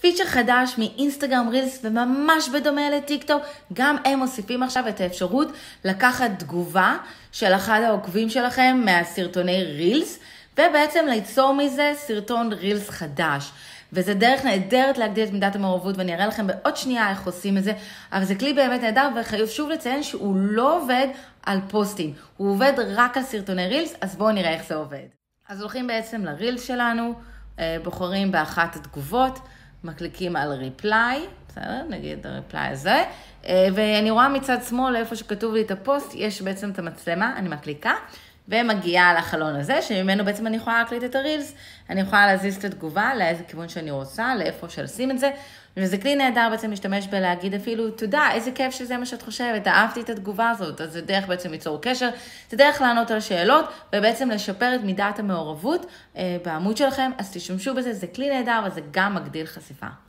פיצ'ר חדש מאינסטגרם רילס וממש בדומה לטיק טוק, גם הם מוסיפים עכשיו את האפשרות לקחת תגובה של אחד העוקבים שלכם מהסרטוני רילס, ובעצם ליצור מזה סרטון רילס חדש. וזה דרך נהדרת להגדיל את מידת המעורבות, ואני אראה לכם בעוד שנייה איך עושים את זה, אבל זה כלי באמת נהדר, וחשוב לציין שהוא לא עובד על פוסטים, הוא עובד רק על סרטוני רילס, אז בואו נראה איך זה עובד. אז הולכים בעצם לרילס שלנו, אה, בוחרים באחת התגובות, מקליקים על ריפליי, בסדר? נגיד הריפליי הזה, אה, ואני רואה מצד שמאל, איפה שכתוב לי את הפוסט, יש בעצם את המצלמה, אני מקליקה. ומגיעה לחלון הזה, שממנו בעצם אני יכולה להקליט את הרילס, אני יכולה להזיז את התגובה לאיזה כיוון שאני רוצה, לאיפה שלשים את זה, וזה כלי נהדר בעצם להשתמש בלהגיד אפילו, תודה, איזה כיף שזה מה שאת חושבת, אהבתי את התגובה הזאת, אז זה דרך בעצם ליצור קשר, זה דרך לענות על שאלות, ובעצם לשפר את מידת המעורבות אה, בעמוד שלכם, אז תשתמשו בזה, זה כלי נהדר וזה גם מגדיל חשיפה.